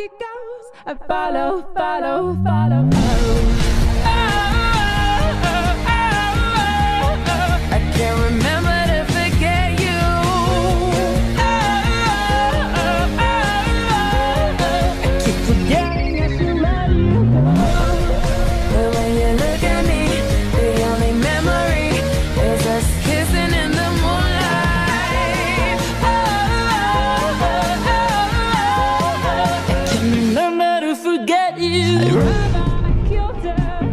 it goes. I follow, follow, follow. that is.